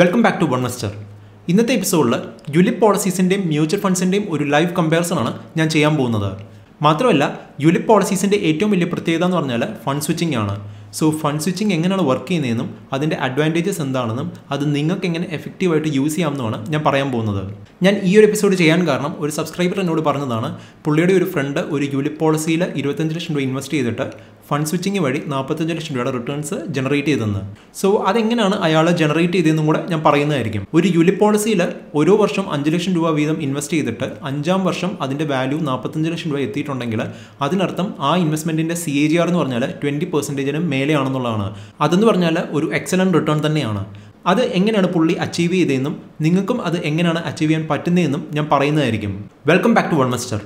Welcome back to one muster ഇന്നത്തെ എപ്പിസോഡിൽ ULIP പോളിസീസിന്റെയും mutual ഫണ്ട്സിന്റെയും ഒരു ലൈവ് കമ്പാരിസൺ ആണ് ഞാൻ ചെയ്യാൻ പോകുന്നത്. മാത്രമല്ല യുലിപ് പോളിസീസിന്റെ ഏറ്റവും വലിയ പ്രത്യേകത എന്ന് പറഞ്ഞാൽ ഫണ്ട് സ്വിച്ചിങ് ആണ്. സോ ഫണ്ട് സ്വിച്ചിങ് എങ്ങനെയാണ് വർക്ക് ചെയ്യുന്നതെന്നും അതിന്റെ അഡ്വാന്റേജസ് എന്താണെന്നും അത് നിങ്ങൾക്ക് എങ്ങനെ എഫക്റ്റീവായിട്ട് യൂസ് ചെയ്യാമെന്നുമാണ് ഞാൻ പറയാൻ പോകുന്നത്. ഞാൻ ഈ ഒരു എപ്പിസോഡ് ചെയ്യാൻ കാരണം ഒരു സബ്സ്ക്രൈബർ എന്നോട് പറഞ്ഞതാണ് പുള്ളിയുടെ ഒരു ഫ്രണ്ട് ഒരു യുലിപ് പോളിസിയിൽ ഇരുപത്തഞ്ച് ലക്ഷം രൂപ ഇൻവെസ്റ്റ് ചെയ്തിട്ട് ഫണ്ട് സ്വിച്ചിങ് വഴി നാൽപ്പത്തഞ്ച് ലക്ഷം രൂപയുടെ റിട്ടേൺസ് ജനറേറ്റ് ചെയ്തെന്ന്. സോ അതെങ്ങനെയാണ് അയാൾ ജനറേറ്റ് ചെയ്തതെന്നും കൂടെ ഞാൻ പറയുന്നതായിരിക്കും. ഒരു യുലി പോളിസിയിൽ ഓരോ വർഷം അഞ്ച് ലക്ഷം രൂപ വീതം ഇൻവെസ്റ്റ് ചെയ്തിട്ട് അഞ്ചാം വർഷം അതിന്റെ വാല്യൂ നാൽപ്പത്തഞ്ച് ലക്ഷം രൂപ എത്തിയിട്ടുണ്ടെങ്കിൽ അതിനർത്ഥം ആ ഇൻവെസ്റ്റ്മെന്റിന്റെ സി എ ജി ആർ എന്ന് പറഞ്ഞാൽ ട്വന്റി പെർസെന്റേജിന് മേലെയാണെന്നുള്ളതാണ്. അതെന്ന് പറഞ്ഞാൽ ഒരു എക്സലന്റ് റിട്ടേൺ തന്നെയാണ്. അത് എങ്ങനെയാണ് പുള്ളി അച്ചീവ് ചെയ്തതെന്നും നിങ്ങൾക്കും അത് എങ്ങനെയാണ് അച്ചീവ് ചെയ്യാൻ പറ്റുന്നതെന്നും ഞാൻ പറയുന്നതായിരിക്കും. Welcome back to one muster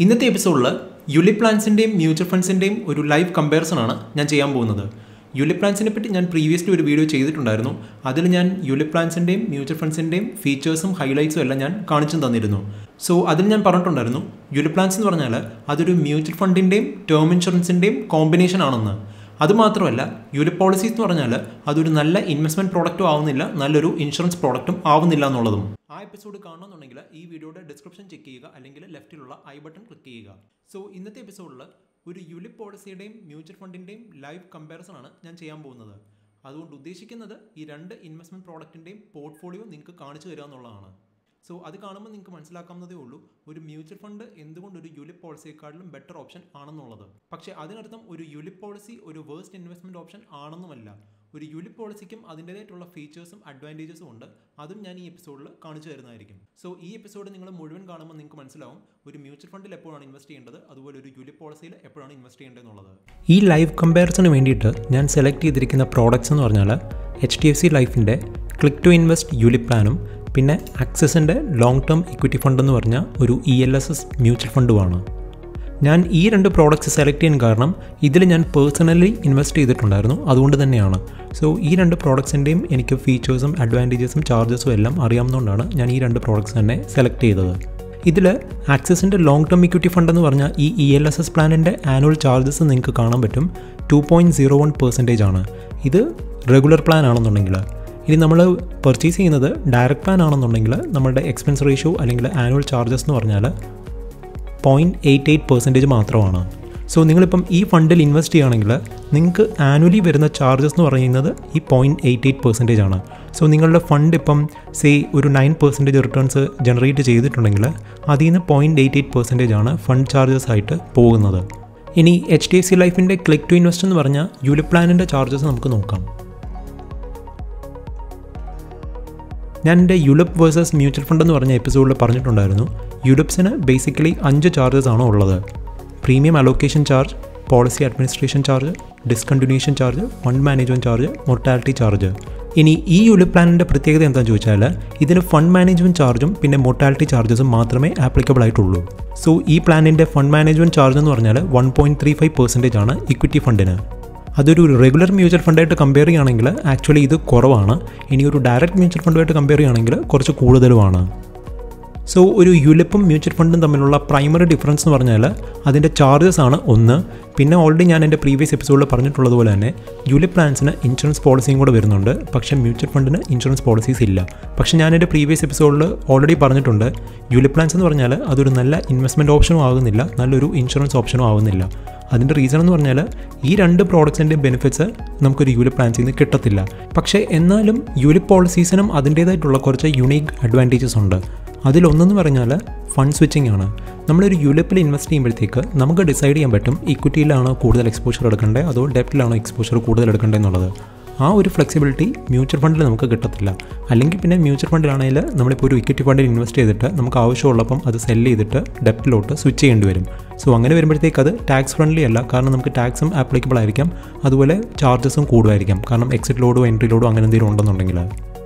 ഇന്നത്തെ എപ്പിസോഡിൽ യുലി പ്ലാൻസിന്റെയും മ്യൂച്വൽ ഫണ്ട്സിന്റെയും ഒരു ലൈവ് കമ്പാരിസൺ ആണ് ഞാൻ ചെയ്യാൻ പോകുന്നത്. യുലി പ്ലാൻസിനെ പറ്റി ഞാൻ പ്രീവിയസ്ലി ഒരു വീഡിയോ ചെയ്തിട്ടുണ്ടായിരുന്നു. അതിൽ ഞാൻ യുലി പ്ലാൻസിന്റെയും മ്യൂച്വൽ ഫണ്ട്സിന്റെയും ഫീച്ചേഴ്സും ഹൈലൈറ്റ്സും എല്ലാം ഞാൻ കാണിച്ചും തന്നിരുന്നു. സോ അതിൽ ഞാൻ പറഞ്ഞിട്ടുണ്ടായിരുന്നു യുലി പ്ലാൻസ് എന്ന് പറഞ്ഞാൽ അതൊരു മ്യൂച്വൽ ഫണ്ടിന്റെയും ടേം ഇൻഷുറൻസിന്റെയും കോമ്പിനേഷൻ ആണെന്ന്. അതുമാത്രമല്ല യുലിപ് പോളിസീസ് എന്ന് പറഞ്ഞാൽ അതൊരു നല്ല ഇൻവെസ്റ്റ്മെന്റ് പ്രോഡക്റ്റും ആവുന്നില്ല നല്ലൊരു ഇൻഷുറൻസ് പ്രോഡക്റ്റും ആവുന്നില്ല എന്നുള്ളതും. ആ എപ്പിസോഡ് കാണണമെന്നുണ്ടെങ്കിൽ ഈ വീഡിയോയുടെ ഡിസ്ക്രിപ്ഷൻ ചെക്ക് ചെയ്യുക അല്ലെങ്കിൽ ലെഫ്റ്റിലുള്ള ഐ ബട്ടൺ ക്ലിക്ക് ചെയ്യുക. സോ ഇന്നത്തെ എപ്പിസോഡിൽ ഒരു യുലിപ് പോളിസിയുടെയും മ്യൂച്വൽ ഫണ്ടിന്റെയും ലൈവ് കമ്പാരിസൺ ആണ് ഞാൻ ചെയ്യാൻ പോകുന്നത്. അതുകൊണ്ട് ഉദ്ദേശിക്കുന്നത് ഈ രണ്ട് ഇൻവെസ്റ്റ്മെന്റ് പ്രോഡക്റ്റിന്റെയും പോർട്ട്ഫോളിയോ നിങ്ങൾക്ക് കാണിച്ചു തരിക എന്നുള്ളതാണ്. സോ അത് കാണുമ്പോൾ നിങ്ങൾക്ക് മനസ്സിലാക്കാവുന്നതേ ഉള്ളൂ ഒരു മ്യൂച്വൽ ഫണ്ട് എന്തുകൊണ്ട് ഒരു യുലിപ് പോളിസിയെക്കാട്ടിലും ബെറ്റർ ഓപ്ഷൻ ആണെന്നുള്ളത്. പക്ഷേ അതിനർത്ഥം ഒരു യുലിപ് പോളിസി ഒരു വേഴ്സ്റ്റ് ഇൻവെസ്റ്റ്മെന്റ് ഓപ്ഷൻ ആണെന്നുമല്ല. ഒരു യുലിപ് പോളിസിക്കും അതിന്റേതായിട്ടുള്ള ഫീച്ചേഴ്സും അഡ്വാന്റേജസും ഉണ്ട്. അതും ഞാൻ ഈ എപ്പിസോഡിൽ കാണിച്ചു തരുന്നതായിരിക്കും. സോ ഈ എപ്പിസോഡ് നിങ്ങൾ മുഴുവൻ കാണുമ്പോൾ നിങ്ങൾക്ക് മനസ്സിലാവും ഒരു മ്യൂച്വൽ ഫണ്ടിൽ എപ്പോഴാണ് ഇൻവെസ്റ്റ് ചെയ്യേണ്ടത് അതുപോലെ ഒരു യുലിപ് പോളിസിയിൽ എപ്പോഴാണ് ഇൻവെസ്റ്റ് ചെയ്യേണ്ടത് എന്നുള്ളത്. ഈ ലൈവ് കമ്പാരിസണിന് വേണ്ടിയിട്ട് ഞാൻ സെലക്ട് ചെയ്തിരിക്കുന്ന പ്രോഡക്റ്റ്സ് എന്ന് പറഞ്ഞാൽ എച്ച് ഡി എഫ് സി ലൈഫിന്റെ ക്ലിക്ക് ടു ഇൻവെസ്റ്റ് യുലിപ് പ്ലാനും പിന്നെ ആക്സസിന്റെ ലോങ് ടേം ഇക്വിറ്റി ഫണ്ട് എന്ന് പറഞ്ഞാൽ ഒരു E L S S mutual ഫണ്ടുമാണ് ഞാൻ ഈ രണ്ട് പ്രോഡക്റ്റ്സ് സെലക്ട് ചെയ്യാൻ കാരണം ഇതിൽ ഞാൻ പേഴ്സണലി ഇൻവെസ്റ്റ് ചെയ്തിട്ടുണ്ടായിരുന്നു അതുകൊണ്ട് തന്നെയാണ്. സോ ഈ രണ്ട് പ്രോഡക്ട്സിന്റെയും എനിക്ക് ഫീച്ചേഴ്സും അഡ്വാന്റേജസും ചാർജസും എല്ലാം അറിയാവുന്നതുകൊണ്ടാണ് ഞാൻ ഈ രണ്ട് പ്രോഡക്ട്സ് തന്നെ സെലക്ട് ചെയ്തത്. ഇതിൽ ആക്സിസിന്റെ ലോങ് ടേം ഇക്വിറ്റി ഫണ്ട് എന്ന് പറഞ്ഞാൽ ഈ ഇ എൽ എസ് എസ് പ്ലാനിന്റെ ആനുവൽ ചാർജസ് നിങ്ങൾക്ക് കാണാൻ പറ്റും two point zero one percentage ആണ്. ഇത് റെഗുലർ പ്ലാൻ ആണെന്നുണ്ടെങ്കിൽ ഇനി നമ്മൾ പർച്ചേസ് ചെയ്യുന്നത് ഡയറക്റ്റ് പ്ലാൻ ആണെന്നുണ്ടെങ്കിൽ നമ്മുടെ എക്സ്പെൻസ് റേഷ്യോ അല്ലെങ്കിൽ ആനുവൽ ചാർജസ് എന്ന് പറഞ്ഞാൽ പോയിന്റ് എയ്റ്റ് എയ്റ്റ് പെർസെന്റേജ് മാത്രമാണ്. സോ നിങ്ങളിപ്പം ഈ ഫണ്ടിൽ ഇൻവെസ്റ്റ് ചെയ്യുകയാണെങ്കിൽ നിങ്ങൾക്ക് ആനുവലി വരുന്ന ചാർജസ് എന്ന് പറയുന്നത് ഈ പോയിന്റ് എയ്റ്റ് എയ്റ്റ് പെർസെന്റേജ് ആണ്. സോ നിങ്ങളുടെ ഫണ്ട് ഇപ്പം സേ ഒരു നയൻ പെർസെന്റേജ് റിട്ടേൺസ് ജനറേറ്റ് ചെയ്തിട്ടുണ്ടെങ്കിൽ അതിൽ നിന്ന് പോയിന്റ് എയ്റ്റ് എയ്റ്റ് പെർസെന്റേജ് ആണ് ഫണ്ട് ചാർജസ് ആയിട്ട് പോകുന്നത്. ഇനി എച്ച് ഡി എഫ് സി ലൈഫിന്റെ ക്ലിക്ക് ടു ഇൻവെസ്റ്റ് എന്ന് പറഞ്ഞാൽ യൂലിപ്ലാനിന്റെ ചാർജസ് നമുക്ക് നോക്കാം. ഞാൻ എന്റെ യുലപ്പ് വേഴ്സസ് മ്യൂച്വൽ ഫണ്ട് എന്ന് പറഞ്ഞ എപ്പിസോഡിൽ പറഞ്ഞിട്ടുണ്ടായിരുന്നു. യുലപ്സിന് ബേസിക്കലി അഞ്ച് ചാർജസ് ആണ് ഉള്ളത്. Premium allocation charge policy administration charge discontinuation charge fund management charge mortality charge ഇനി ഈ യുലിപ്പ് പ്ലാനിന്റെ പ്രത്യേകത എന്താണെന്ന് ചോദിച്ചാൽ ഇതിന് ഫണ്ട് മാനേജ്മെന്റ് ചാർജും പിന്നെ മൊർട്ടാലിറ്റി ചാർജസും മാത്രമേ ആപ്ലിക്കബിൾ ആയിട്ടുള്ളൂ. സോ ഈ പ്ലാനിന്റെ ഫണ്ട് മാനേജ്മെന്റ് ചാർജ് എന്ന് പറഞ്ഞാൽ one point three five percentage ആണ് ഇക്വിറ്റി ഫണ്ടിന് അതൊരു റെഗുലർ മ്യൂച്വൽ ഫണ്ടായിട്ട് കമ്പയർ ചെയ്യുകയാണെങ്കിൽ ആക്ച്വലി ഇത് കുറവാണ്. ഇനി ഒരു ഡയറക്റ്റ് മ്യൂച്വൽ ഫണ്ടുമായിട്ട് കമ്പയർ ചെയ്യുകയാണെങ്കിൽ കുറച്ച് കൂടുതലുമാണ്. സോ ഒരു യുലപ്പും മ്യൂച്വൽ ഫണ്ടും തമ്മിലുള്ള പ്രൈമറി ഡിഫറൻസ് എന്ന് പറഞ്ഞാൽ അതിന്റെ ചാർജസ് ആണ് ഒന്ന്. പിന്നെ ഓൾറെഡി ഞാൻ എന്റെ പ്രീവിയസ് എപ്പിസോഡിൽ പറഞ്ഞിട്ടുള്ളതുപോലെ തന്നെ യുലിപ്പ് പ്ലാൻസിന് ഇൻഷുറൻസ് പോളിസിയും കൂടെ വരുന്നുണ്ട്. പക്ഷേ മ്യൂച്വൽ ഫണ്ടിന് ഇൻഷുറൻസ് പോളിസീസ് ഇല്ല. പക്ഷേ ഞാൻ എന്റെ പ്രീവിയസ് എപ്പിസോഡിൽ ഓൾറെഡി പറഞ്ഞിട്ടുണ്ട് യുലിപ്പ് പ്ലാൻസ് എന്ന് പറഞ്ഞാൽ അതൊരു നല്ല ഇൻവെസ്റ്റ്മെന്റ് ഓപ്ഷനും ആകുന്നില്ല. നല്ലൊരു ഇൻഷുറൻസ് ഓപ്ഷനും ആകുന്നില്ല. അതിന്റെ റീസൺ എന്ന് പറഞ്ഞാൽ ഈ രണ്ട് പ്രോഡക്റ്റ്സിന്റെ ബെനിഫിറ്റ്സ് നമുക്കൊരു യൂലിപ്പ് പ്ലാൻസിൽ നിന്ന് കിട്ടത്തില്ല. പക്ഷേ എന്നാലും യൂലിപ്പ് പോളിസീസിനും അതിന്റേതായിട്ടുള്ള കുറച്ച് യുണീക്ക് അഡ്വാന്റേജസ് ഉണ്ട്. അതിലൊന്നെന്ന് പറഞ്ഞാൽ ഫണ്ട് സ്വിച്ചിങ് ആണ്. നമ്മളൊരു യുലിപ്പിൽ ഇൻവെസ്റ്റ് ചെയ്യുമ്പോഴത്തേക്ക് നമുക്ക് ഡിസൈഡ് ചെയ്യാൻ പറ്റും ഇക്വിറ്റിയിലാണോ കൂടുതൽ എക്സ്പോഷർ എടുക്കേണ്ടത് അതോ ഡെപ്റ്റിലാണോ എക്സ്പോഷർ കൂടുതൽ എടുക്കേണ്ടത് എന്നുള്ളത്. ആ ഒരു ഫ്ലെക്സിബിലിറ്റി മ്യൂച്വൽ ഫണ്ടിൽ നമുക്ക് കിട്ടത്തില്ല. അല്ലെങ്കിൽ പിന്നെ മ്യൂച്വൽ ഫണ്ടിലാണെങ്കിൽ നമ്മളിപ്പോൾ ഒരു ഇക്വിറ്റി ഫണ്ടിൽ ഇൻവെസ്റ്റ് ചെയ്തിട്ട് നമുക്ക് ആവശ്യമുള്ളപ്പം അത് സെല്ല് ചെയ്തിട്ട് ഡെപ്റ്റിലോട്ട് സ്വിച്ച് ചെയ്യേണ്ടി വരും. സോ അങ്ങനെ വരുമ്പോഴത്തേക്ക് അത് ടാക്സ് ഫ്രണ്ട്ലി അല്ല. കാരണം നമുക്ക് ടാക്സും ആപ്ലിക്കബിൾ ആയിരിക്കാം. അതുപോലെ ചാർജസും കൂടുമായിരിക്കാം കാരണം എക്സിറ്റ് ലോഡോ എൻട്രി ലോഡോ അങ്ങനെ എന്തെങ്കിലും ഉണ്ടെന്നുണ്ടെങ്കിൽ.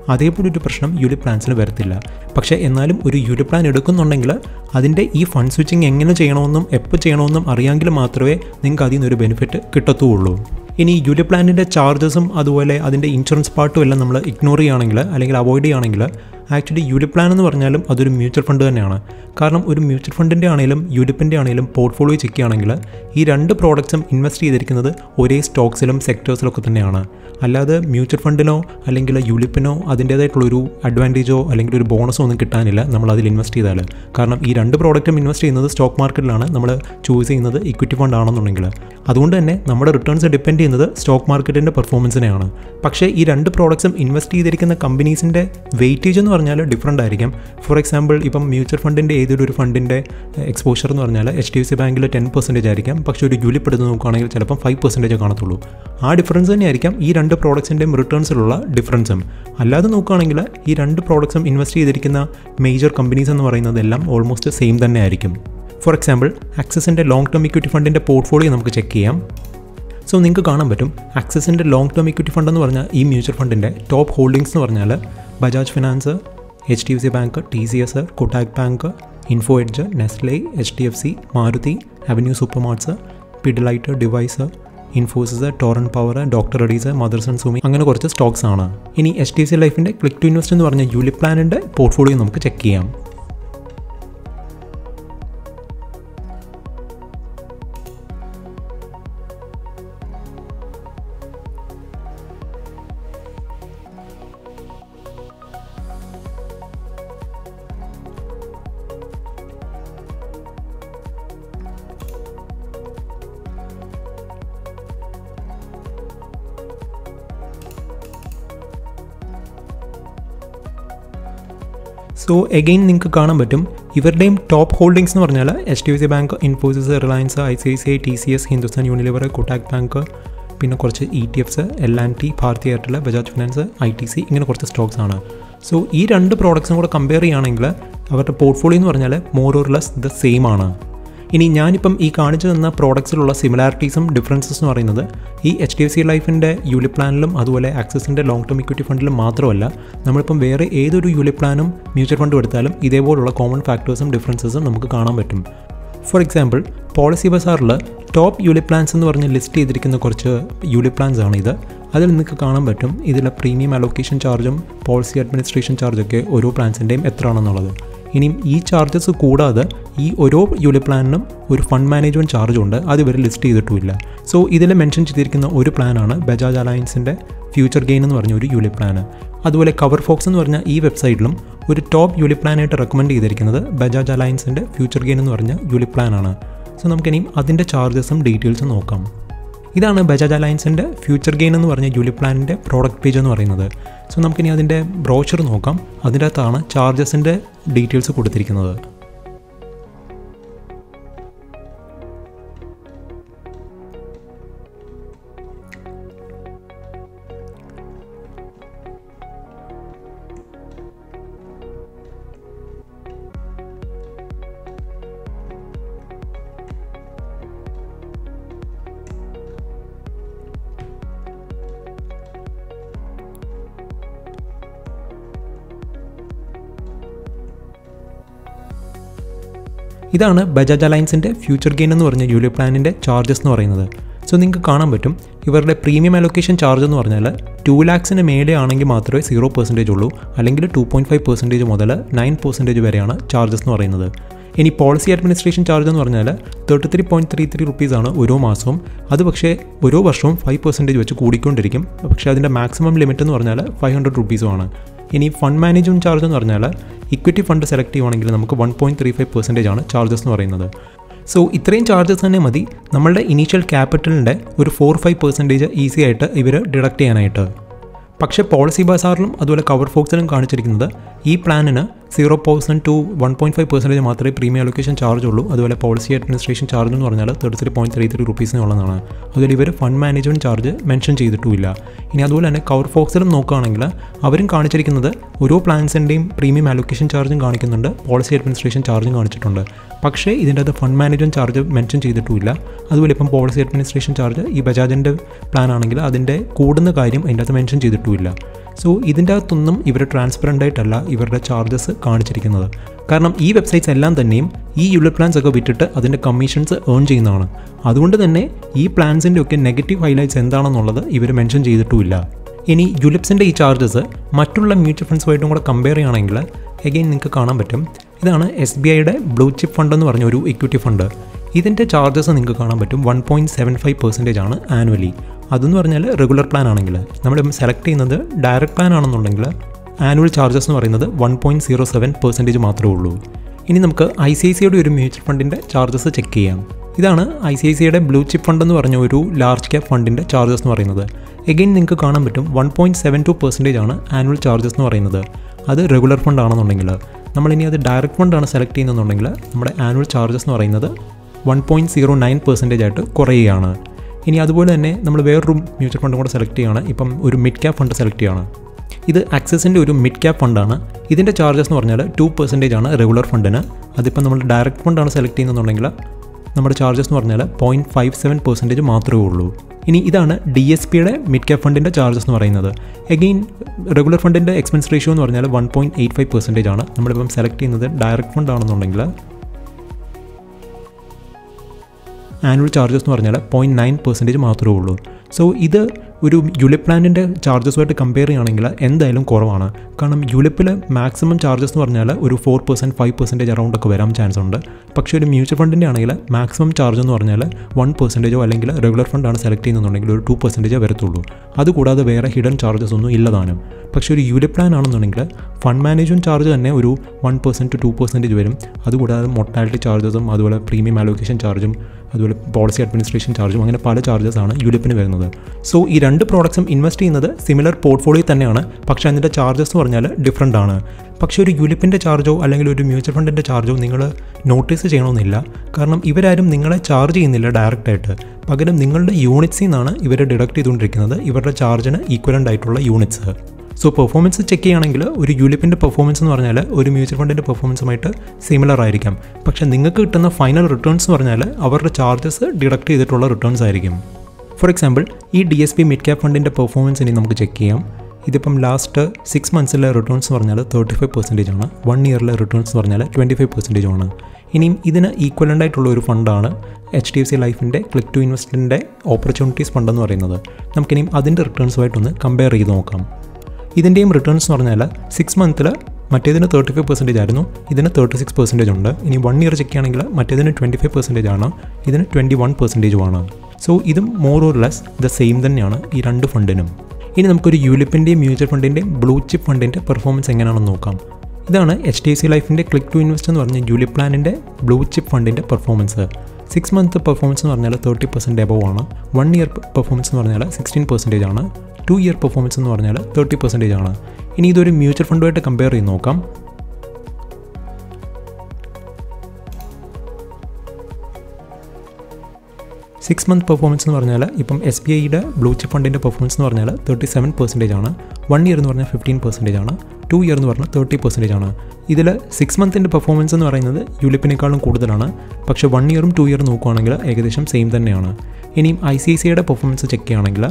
അതേപോലെ ഒരു പ്രശ്നം യൂണിറ്റ് പ്ലാൻസിന് വരത്തില്ല. പക്ഷേ എന്നാലും ഒരു യൂണിറ്റ് പ്ലാൻ എടുക്കുന്നുണ്ടെങ്കിൽ അതിന്റെ ഈ ഫണ്ട് സ്വിച്ചിങ് എങ്ങനെ ചെയ്യണമെന്നും എപ്പോൾ ചെയ്യണമെന്നും അറിയാമെങ്കിൽ മാത്രമേ നിങ്ങൾക്ക് അതിൽ നിന്നൊരു ബെനിഫിറ്റ് കിട്ടത്തുള്ളൂ. ഇനി യൂലിപ്പ് പ്ലാനിന്റെ ചാർജസും അതുപോലെ അതിന്റെ ഇൻഷുറൻസ് പാർട്ടും എല്ലാം നമ്മൾ ഇഗ്നോർ ചെയ്യുകയാണെങ്കിൽ അല്ലെങ്കിൽ അവോയ്ഡ് ചെയ്യുകയാണെങ്കിൽ ആക്ച്വലി യൂലിപ്പ് പ്ലാൻ എന്ന് പറഞ്ഞാലും അതൊരു മ്യൂച്വൽ ഫണ്ട് തന്നെയാണ്. കാരണം ഒരു മ്യൂച്വൽ ഫണ്ടിന്റെ ആണെങ്കിലും യൂലിപ്പിന്റെ ആണെങ്കിലും പോർട്ട്ഫോളിയോ ചെക്ക് ചെയ്യുകയാണെങ്കിൽ ഈ രണ്ട് പ്രോഡക്ട്സും ഇൻവെസ്റ്റ് ചെയ്തിരിക്കുന്നത് ഒരേ സ്റ്റോക്സിലും സെക്ടേഴ്സിലൊക്കെ തന്നെയാണ്. അല്ലാതെ മ്യൂച്വൽ ഫണ്ടിനോ അല്ലെങ്കിൽ യൂലിപ്പിനോ അതിന്റേതായിട്ടുള്ളൊരു അഡ്വാന്റേജോ അല്ലെങ്കിൽ ഒരു ബോണസോ ഒന്നും കിട്ടാനില്ല നമ്മൾ അതിൽ ഇൻവെസ്റ്റ് ചെയ്താൽ കാരണം ഈ രണ്ട് പ്രോഡക്റ്റും ഇൻവെസ്റ്റ് ചെയ്യുന്നത് സ്റ്റോക്ക് മാർക്കറ്റിലാണ് നമ്മൾ ചൂസ് ചെയ്യുന്നത് ഇക്വിറ്റി ഫണ്ട് ആണെന്നുണ്ടെങ്കിൽ. അതുകൊണ്ട് തന്നെ നമ്മുടെ റിട്ടേൺസ് ഡിപ്പെൻഡ് ചെയ്യുന്നത് സ്റ്റോക്ക് മാർക്കറ്റിന്റെ പെർഫോമൻസിനെയാണ്. പക്ഷേ ഈ രണ്ട് പ്രോഡക്ട്സും ഇൻവെസ്റ്റ് ചെയ്തിരിക്കുന്ന കമ്പനീസിന്റെ വെയിറ്റേജ് എന്ന് പറഞ്ഞാൽ ഡിഫറന്റ് ആയിരിക്കും. ഫോർ എക്സാമ്പിൾ ഇപ്പം മ്യൂച്വൽ ഫണ്ടിന്റെ ഏതൊരു ഒരു ഫണ്ടിന്റെ എക്സ്പോഷർ എന്ന് പറഞ്ഞാൽ എച്ച് ഡി എഫ് സി ബാങ്കിൽ ടെൻ പെർസെന്റേജ് ആയിരിക്കാം. പക്ഷേ ഒരു യൂലിപ്പ് എടുത്ത് നോക്കുകയാണെങ്കിൽ ചിലപ്പം ഫൈവ് പെർസെന്റേജ് കാണത്തുള്ളൂ. ആ ഡിഫറൻസ് തന്നെയായിരിക്കാം ഈ രണ്ട് പ്രോഡക്ട്സിന്റെയും റിട്ടേൺസിലുള്ള ഡിഫറൻസും അല്ലാതെ നോക്കുകയാണെങ്കിൽ ഈ രണ്ട് പ്രോഡക്ട്സും ഇൻവെസ്റ്റ് ചെയ്തിരിക്കുന്ന മേജർ കമ്പനീസ് എന്ന് പറയുന്നത് എല്ലാം ഓൾമോസ്റ്റ് സെയിം തന്നെ ആയിരിക്കും. ഫോർ എക്സാമ്പിൾ ആക്സസിന്റെ ലോങ് ടേം ഇക്വിറ്റി ഫണ്ടിന്റെ പോർട്ട്ഫോളിയോ നമുക്ക് ചെക്ക് ചെയ്യാം. സോ നിങ്ങൾക്ക് കാണാൻ പറ്റും. ആക്സിസിന്റെ ലോങ് ടേം ഇക്വിറ്റി ഫണ്ട് എന്ന് പറഞ്ഞാൽ ഈ മ്യൂച്വൽ ഫണ്ടിന്റെ ടോപ്പ് ഹോൾഡിംഗ്സ് എന്ന് പറഞ്ഞാൽ Bajaj Finance H D F C Bank T C S Kotak Bank Info Edge Nestle H D F C Maruti Avenue Supermarts Pidilite Divi's Infosys Torrent power doctor Reddy's Motherson Sumi അങ്ങനെ കുറച്ച് stocks ആണ്. ഇനി H D F C ലൈഫിന്റെ click to invest എന്ന് പറഞ്ഞ യൂലി പ്ലാനിന്റെ portfolio നമുക്ക് ചെക്ക് ചെയ്യാം. സോ എഗെയിൻ നിങ്ങൾക്ക് കാണാൻ പറ്റും. ഇവരുടെയും ടോപ്പ് ഹോൾഡിംഗ്സ് എന്ന് പറഞ്ഞാൽ H D C Bank Infosys Reliance I C I C I T C S Hindustan Unilever Kotak Bank പിന്നെ കുറച്ച് E T Fs L and T Bharti Airtel Bajaj Finance I T C ഇങ്ങനെ കുറച്ച് stocks ആണ്. So ഈ രണ്ട് പ്രോഡക്ട്സും കൂടെ compare ചെയ്യുകയാണെങ്കിൽ അവരുടെ പോർട്ട്ഫോളിയോ എന്ന് പറഞ്ഞാൽ more or less the same ആണ്. ഇനി ഞാനിപ്പം ഈ കാണിച്ചു തന്ന പ്രോഡക്ട്സിലുള്ള സിമിലാരിറ്റീസും ഡിഫറൻസസ് എന്ന് പറയുന്നത് ഈ എച്ച് ഡി എഫ് സി ലൈഫിന്റെ യൂലി പ്ലാനിലും അതുപോലെ ആക്സിസിന്റെ ലോങ് ടേം ഇക്വിറ്റി ഫണ്ടിലും മാത്രമല്ല നമ്മളിപ്പം വേറെ ഏതൊരു യൂലി പ്ലാനും മ്യൂച്വൽ ഫണ്ടും എടുത്താലും ഇതേപോലുള്ള കോമൺ ഫാക്ടേഴ്സും ഡിഫറൻസസും നമുക്ക് കാണാൻ പറ്റും. ഫോർ എക്സാമ്പിൾ പോളിസി ബസാറിൽ ടോപ്പ് യൂലി പ്ലാൻസ് എന്ന് പറഞ്ഞ് ലിസ്റ്റ് ചെയ്തിരിക്കുന്ന കുറച്ച് യൂലി പ്ലാൻസ് ആണ് ഇത്. അതിൽ നിങ്ങൾക്ക് കാണാൻ പറ്റും ഇതിലെ പ്രീമിയം അലോക്കേഷൻ ചാർജും പോളിസി അഡ്മിനിസ്ട്രേഷൻ ചാർജൊക്കെ ഓരോ പ്ലാൻസിന്റെയും എത്ര ആണെന്നുള്ളത് ഇനിയും ഈ ചാർജസ് കൂടാതെ ഈ ഓരോ യൂലി പ്ലാനിനും ഒരു ഫണ്ട് മാനേജ്മെന്റ് ചാർജ് ഉണ്ട്. അത് ഇവർ ലിസ്റ്റ് ചെയ്തിട്ടുമില്ല. സോ ഇതിൽ മെൻഷൻ ചെയ്തിരിക്കുന്ന ഒരു പ്ലാനാണ് ബജാജ് അലയൻസിന്റെ ഫ്യൂച്ചർ ഗെയിൻ എന്ന് പറഞ്ഞ ഒരു യൂലി പ്ലാൻ അതുപോലെ കവർ ഫോക്സ് എന്ന് പറഞ്ഞ ഈ വെബ്സൈറ്റിലും ഒരു ടോപ്പ് യൂലി പ്ലാനായിട്ട് റെക്കമെൻഡ് ചെയ്തിരിക്കുന്നത് ബജാജ് അലയൻസിന്റെ ഫ്യൂച്ചർ ഗെയിൻ എന്ന് പറഞ്ഞ യൂലി പ്ലാനാണ് സോ നമുക്കിനിയും അതിന്റെ ചാർജസും ഡീറ്റെയിൽസും നോക്കാം. ഇതാണ് ബജാജ് അലയൻസിന്റെ ഫ്യൂച്ചർ ഗെയിൻ എന്ന് പറഞ്ഞ ജൂലി പ്ലാനിന്റെ പ്രോഡക്റ്റ് പേജ് എന്ന് പറയുന്നത്. സോ നമുക്കിനി അതിന്റെ ബ്രോഷർ നോക്കാം. അതിന്റെ അകത്താണ് ചാർജസിന്റെ ഡീറ്റെയിൽസ് കൊടുത്തിരിക്കുന്നത്. ഇതാണ് ബജാജ് അലയൻസിന്റെ ഫ്യൂച്ചർ ഗെയിൻ എന്ന് പറഞ്ഞ യൂലി പ്ലാനിന്റെ ചാർജസ് എന്ന് പറയുന്നത്. സോ നിങ്ങൾക്ക് കാണാൻ പറ്റും. ഇവരുടെ പ്രീമിയം അലൊക്കേഷൻ ചാർജ് എന്ന് പറഞ്ഞാൽ ടു ലാക്സിന് മേലെ ആണെങ്കിൽ മാത്രമേ സീറോ പെർസെന്റേജ് ഉള്ളൂ. അല്ലെങ്കിൽ ടു പോയിന്റ് ഫൈവ് പെർസെന്റേജ് മുതൽ നയൻ പെർസെന്റേജ് വരെയാണ് ചാർജസ് എന്ന് പറയുന്നത്. ഇനി പോളിസി അഡ്മിനിസ്ട്രേഷൻ ചാർജ് എന്ന് പറഞ്ഞാൽ thirty three point three three റുപ്പീസാണ് ഓരോ മാസവും. അത് പക്ഷേ ഓരോ വർഷവും ഫൈവ് പെർസെന്റേജ് വെച്ച് കൂടിക്കൊണ്ടിരിക്കും. പക്ഷേ അതിന്റെ മാക്സിമം ലിമിറ്റ് എന്ന് പറഞ്ഞാൽ ഫൈവ് ഹൺഡ്രഡ് റുപ്പീസുമാണ് ഇനി ഫണ്ട് മാനേജ്മെന്റ് ചാർജ് എന്ന് പറഞ്ഞാൽ ഇക്വിറ്റി ഫണ്ട് സെലക്ട് ചെയ്യുവാണെങ്കിൽ നമുക്ക് one point three five percentage ആണ് ചാർജസ് എന്ന് പറയുന്നത്. സോ ഇത്രയും ചാർജസ് തന്നെ മതി. നമ്മളുടെ ഇനീഷ്യൽ ക്യാപിറ്റലിന്റെ ഒരു ഫോർ ഫൈവ് പെർസെന്റേജ് ഈസി ആയിട്ട് ഇവർ ഡിഡക്റ്റ് ചെയ്യാനായിട്ട്. പക്ഷേ പോളിസി ബസാറിലും അതുപോലെ കവർ ഫോക്സിലും കാണിച്ചിരിക്കുന്നത് ഈ പ്ലാനിന് zero percent to one point five percentage മാത്രമേ പ്രീമിയം അലൊക്കേഷൻ ചാർജ് ഉള്ളൂ. അതുപോലെ പോളിസി അഡ്മിനിസ്ട്രേഷൻ ചാർജ് എന്ന് പറഞ്ഞാൽ thirty three point three three റുപ്പീസിനുള്ളതാണ് അതുപോലെ ഇവർ ഫണ്ട് മാനേജ്മെന്റ് ചാർജ് മെൻഷൻ ചെയ്തിട്ടുമില്ല. ഇനി അതുപോലെ തന്നെ കവർ ഫോക്സിലും നോക്കുകയാണെങ്കിൽ അവരും കാണിച്ചിരിക്കുന്നത് ഓരോ പ്ലാൻസിന്റെയും പ്രീമിയം അലൊക്കേഷൻ ചാർജും കാണിക്കുന്നുണ്ട് പോളിസി അഡ്മിനിസ്ട്രേഷൻ ചാർജും കാണിച്ചിട്ടുണ്ട്. പക്ഷേ ഇതിന്റെ അത് ഫണ്ട് മാനേജ്മെന്റ് ചാർജ് മെൻഷൻ ചെയ്തിട്ടുമില്ല. അതുപോലെ ഇപ്പം പോളിസി അഡ്മിനിസ്ട്രേഷൻ ചാർജ് ഈ ബജാജിന്റെ പ്ലാൻ ആണെങ്കിൽ അതിന്റെ കൂടുന്ന കാര്യം അതിന്റെ അകത്ത് മെൻഷൻ ചെയ്തിട്ടുമില്ല. സോ ഇതിന്റെ അകത്തൊന്നും ഇവർ ട്രാൻസ്പെറന്റ് ആയിട്ടല്ല ഇവരുടെ ചാർജസ് കാണിച്ചിരിക്കുന്നത്. കാരണം ഈ വെബ്സൈറ്റ്സ് എല്ലാം തന്നെയും ഈ യൂണിറ്റ് പ്ലാൻസ് ഒക്കെ വിറ്റിട്ട് അതിന്റെ കമ്മീഷൻസ് ഏൺ ചെയ്യുന്നതാണ്. അതുകൊണ്ട് തന്നെ ഈ പ്ലാൻസിന്റെ ഒക്കെ നെഗറ്റീവ് ഹൈലൈറ്റ്സ് എന്താണെന്നുള്ളത് ഇവർ മെൻഷൻ ചെയ്തിട്ടുമില്ല. ഇനി യുലിപ്സിന്റെ ഈ ചാർജസ് മറ്റുള്ള മ്യൂച്വൽ ഫണ്ട്സുമായിട്ടും കൂടെ കമ്പയർ ചെയ്യുകയാണെങ്കിൽ എഗെയിൻ നിങ്ങൾക്ക് കാണാൻ പറ്റും. ഇതാണ് എസ് ബി ഐയുടെ ബ്ലൂ ചിപ്പ് ഫണ്ട് എന്ന് പറഞ്ഞ ഒരു ഇക്വിറ്റി ഫണ്ട് ഇതിന്റെ ചാർജസ് നിങ്ങൾക്ക് കാണാൻ പറ്റും one point seven five percentage ആണ് ആനുവലി അതെന്ന് പറഞ്ഞാൽ റെഗുലർ പ്ലാൻ ആണെങ്കിൽ നമ്മൾ സെലക്ട് ചെയ്യുന്നത് ഡയറക്റ്റ് പ്ലാൻ ആണെന്നുണ്ടെങ്കിൽ ആനുവൽ ചാർജസ് എന്ന് പറയുന്നത് one point zero seven percentage മാത്രമേ ഉള്ളൂ. ഇനി നമുക്ക് ഐ സി ഐ സിയുടെ ഒരു മ്യൂച്വൽ ഫണ്ടിന്റെ ചാർജസ് ചെക്ക് ചെയ്യാം. ഇതാണ് ഐ സി ഐ സിയുടെ ബ്ലൂ ചിപ്പ് ഫണ്ട് എന്ന് പറഞ്ഞ ഒരു ലാർജ് ക്യാപ് ഫണ്ടിന്റെ ചാർജസ് എന്ന് പറയുന്നത്. എഗെയിൻ നിങ്ങൾക്ക് കാണാൻ പറ്റും one point seven two percentage ആണ് ആനുവൽ ചാർജസ് എന്ന് പറയുന്നത്. അത് റെഗുലർ ഫണ്ട് ആണെന്നുണ്ടെങ്കിൽ നമ്മളിനി അത് ഡയറക്റ്റ് ഫണ്ടാണ് സെലക്ട് ചെയ്യുന്നതെന്നുണ്ടെങ്കിൽ നമ്മുടെ ആനുവൽ ചാർജസ് എന്ന് പറയുന്നത് one point zero nine percentage ആയിട്ട് കുറയുകയാണ്. ഇനി അതുപോലെ തന്നെ നമ്മൾ വേറൊരു മ്യൂച്വൽ ഫണ്ടും കൂടെ സെലക്ട് ചെയ്യുകയാണ്. ഇപ്പം ഒരു മിഡ് ക്യാപ് ഫണ്ട് സെലക്ട് ചെയ്യുകയാണ്. ഇത് ആക്സസിന്റെ ഒരു മിഡ് ക്യാപ് ഫണ്ടാണ് ഇതിന്റെ ചാർജസ് എന്ന് പറഞ്ഞാൽ ടു പെർസെന്റേജ് ആണ് റെഗുലർ ഫണ്ടിന് അതിപ്പം നമ്മൾ ഡയറക്റ്റ് ഫണ്ടാണ് സെലക്ട് ചെയ്യുന്നതെന്നുണ്ടെങ്കിൽ നമ്മുടെ ചാർജസ് എന്ന് പറഞ്ഞാൽ പോയിന്റ് ഫൈവ് സെവൻ പെർസെന്റേജ് മാത്രമേ ഉള്ളൂ. ഇനി ഇതാണ് ഡി എസ് പിയുടെ മിഡ് ക്യാപ് ഫണ്ടിന്റെ ചാർജസ് എന്ന് പറയുന്നത്. എഗെയിൻ റെഗുലർ ഫണ്ടിന്റെ എക്സ്പെൻസ് റേഷ്യോ എന്ന് പറഞ്ഞാൽ one point eight five percentage ആണ്. നമ്മളിപ്പം സെലക്ട് ചെയ്യുന്നത് ഡയറക്റ്റ് ഫണ്ട് ആണെന്നുണ്ടെങ്കിൽ ആനുവൽ ചാർജസ് എന്ന് പറഞ്ഞാൽ പോയിന്റ് നയൻ പെർസെന്റേജ് മാത്രമേ ഉള്ളൂ. സോ ഇത് ഒരു യുലിപ്പ് പ്ലാനിന്റെ ചാർജസുമായിട്ട് കമ്പയർ ചെയ്യുകയാണെങ്കിൽ എന്തായാലും കുറവാണ്. കാരണം യുലിപ്പിൽ മാക്സിമം ചാർജസ് എന്ന് പറഞ്ഞാൽ ഒരു four percent five percentage around ഒക്കെ വരാൻ ചാൻസ് ഉണ്ട്. പക്ഷേ ഒരു മ്യൂച്വൽ ഫണ്ടിന്റെ ആണെങ്കിൽ മാക്സിമം ചാർജ് എന്ന് പറഞ്ഞാൽ വൺ പെർസെന്റേജോ അല്ലെങ്കിൽ റെഗുലർ ഫണ്ടാണ് സെലക്ട് ചെയ്യുന്നുണ്ടെങ്കിൽ ഒരു ടു പെർസെന്റേജേ വരത്തുള്ളൂ. അതുകൂടാതെ വേറെ ഹിഡൻ ചാർജസ് ഒന്നും ഇല്ലതാനും പക്ഷേ ഒരു യുലിപ് പ്ലാൻ ആണെന്നുണ്ടെങ്കിൽ ഫണ്ട് മാനേജ്മെന്റ് ചാർജ് തന്നെ ഒരു വൺ പെർസെന്റ് ടു പെർസെന്റേജ് വരും. അതുകൂടാതെ മൊട്ടാലിറ്റി ചാർജസും അതുപോലെ പ്രീമിയം അലോക്കേഷൻ ചാർജും അതുപോലെ പോളിസി അഡ്മിനിസ്ട്രേഷൻ ചാർജും അങ്ങനെ പല ചാർജസ് ആണ് യുലിപ്പിന് വരുന്നത്. സോ ഈ രണ്ട് പ്രോഡക്ട്സും ഇൻവെസ്റ്റ് ചെയ്യുന്നത് സിമിലർ പോർട്ട്ഫോളിയോ തന്നെയാണ്. പക്ഷേ അതിന്റെ ചാർജസ് എന്ന് പറഞ്ഞാൽ ഡിഫറന്റ് ആണ്. പക്ഷേ ഒരു യുലിപ്പിന്റെ ചാർജോ അല്ലെങ്കിൽ ഒരു മ്യൂച്വൽ ഫണ്ടിന്റെ ചാർജോ നിങ്ങൾ നോട്ടീസ് ചെയ്യണമെന്നില്ല. കാരണം ഇവരാരും നിങ്ങളെ ചാർജ് ചെയ്യുന്നില്ല ഡയറക്റ്റായിട്ട് പകരം നിങ്ങളുടെ യൂണിറ്റ്സിൽ നിന്നാണ് ഇവരെ ഡിഡക്ട് ചെയ്തുകൊണ്ടിരിക്കുന്നത്. ഇവരുടെ ചാർജിന് ഈക്വലന്റ് ആയിട്ടുള്ള യൂണിറ്റ്സ് സോ പെർഫോമൻസ് ചെക്ക് ചെയ്യുകയാണെങ്കിൽ ഒരു യുലിപ്പിന്റെ പെർഫോമൻസ് എന്ന് പറഞ്ഞാൽ ഒരു മ്യൂച്വൽ ഫണ്ടിന്റെ പെർഫോമൻസുമായിട്ട് സിമിലർ ആയിരിക്കാം. പക്ഷേ നിങ്ങൾക്ക് കിട്ടുന്ന ഫൈനൽ റിട്ടേൺസ് എന്ന് പറഞ്ഞാൽ അവരുടെ ചാർജസ് ഡിഡക്ട് ചെയ്തിട്ടുള്ള റിട്ടേൺസ് ആയിരിക്കും. ഫോർ എക്സാമ്പിൾ ഈ D S P mid cap ഫണ്ടിന്റെ പെർഫോമൻസ് ഇനി നമുക്ക് ചെക്ക് ചെയ്യാം. ഇതിപ്പം ലാസ്റ്റ് സിക്സ് മന്ത്സിലെ റിട്ടേൺസ് എന്ന് പറഞ്ഞാൽ തേർട്ടി ഫൈവ് പെർസെന്റേജ് ആണ് വൺ ഇയറിലെ റിട്ടേൺസ് എന്ന് പറഞ്ഞാൽ ട്വന്റി ഫൈവ് പെർസെന്റേജ് ആണ്. ഇനിയും ഇതിന് ഈക്വലന്റ് ആയിട്ടുള്ള ഒരു ഫണ്ടാണ് എച്ച് ഡി എഫ് സി ലൈഫിന്റെ ക്ലിക്ക് ടു ഇൻവെസ്റ്റിന്റെ ഓപ്പർച്യൂണിറ്റീസ് ഫണ്ട് എന്ന് പറയുന്നത്. നമുക്കിനിയും അതിന്റെ റിട്ടേൺസുമായിട്ടൊന്ന് കമ്പയർ ചെയ്ത് നോക്കാം. ഇതിന്റെയും റിട്ടേൺസ് എന്ന് പറഞ്ഞാൽ സിക്സ് മന്തിൽ മറ്റേതിന് തേർട്ടി ഫൈവ് പെർസെന്റേജ് ആയിരുന്നു. ഇതിന് തേർട്ടി സിക്സ് പെർസെന്റേജ് ഉണ്ട്. ഇനി വൺ ഇയർ ചെക്ക് ആണെങ്കിൽ മറ്റേതിന് ട്വന്റി ഫൈവ് പെർസെന്റേജ് ആണ്. ഇതിന് ട്വന്റി വൺ പെർസെന്റേജും ആണ്. സോ ഇതും more or less the same തന്നെയാണ് ഈ രണ്ട് ഫണ്ടിനും ഇനി നമുക്കൊരു യൂലിപ്പിന്റെയും മ്യൂച്വൽ ഫണ്ടിന്റെയും ബ്ലൂ ചിപ്പ് ഫണ്ടിന്റെ പെർഫോമൻസ് എങ്ങനെയാണെന്ന് നോക്കാം. ഇതാണ് എച്ച് ഡി സി ലൈഫിന്റെ ക്ലിക്ക് ടു ഇൻവെസ്റ്റ് എന്ന് പറഞ്ഞ യൂലിപ്പ് പ്ലാനിന്റെ ബ്ലൂ ചിപ്പ് ഫണ്ടിന്റെ പെർഫോമൻസ് സിക്സ് മന്ത് പെർഫോമൻസ് എന്ന് പറഞ്ഞാൽ തേർട്ടി പെർസെന്റ് എബവ് ആണ്. വൺ ഇയർ പെർഫോമൻസ് എന്ന് പറഞ്ഞാൽ സിക്സ്റ്റീൻ പെർസെന്റേജ് ആണ്. ടു ഇയർ പെർഫോമൻസ് എന്ന് പറഞ്ഞാൽ തേർട്ടി പെർസെന്റേജ് ആണ്. ഇനി ഇതൊരു മ്യൂച്വൽ ഫണ്ടുമായിട്ട് കമ്പയർ ചെയ്ത് നോക്കാം. സിക്സ് മന്ത് പെർഫോമൻസ് എന്ന് പറഞ്ഞാൽ ഇപ്പം എസ് ബി ഐയുടെ ബ്ലൂ ചിപ്പ് ഫണ്ടിന്റെ പെർഫോമൻസ് എന്ന് പറഞ്ഞാൽ തേർട്ടി സെവൻ പെർസെന്റേജ് ആണ്. വൺ ഇയർ എന്ന് പറഞ്ഞാൽ ഫിഫ്റ്റീൻ പെർസെന്റേജ് ആണ്. ടു ഇയർ എന്ന് പറഞ്ഞാൽ തേർട്ടി പെർസെന്റേജ് ആണ്. ഇതിൽ സിക്സ് മന്തിന്റെ പെർഫോമൻസ് എന്ന് പറയുന്നത് യുലിപ്പിനേക്കാളും കൂടുതലാണ്. പക്ഷേ വൺ ഇയറും ടു ഇയറും നോക്കുകയാണെങ്കിൽ ഏകദേശം സെയിം തന്നെയാണ്. ഇനിയും ഐ സി ഐ സിയുടെ പെർഫോമൻസ് ചെക്ക് ചെയ്യുകയാണെങ്കിൽ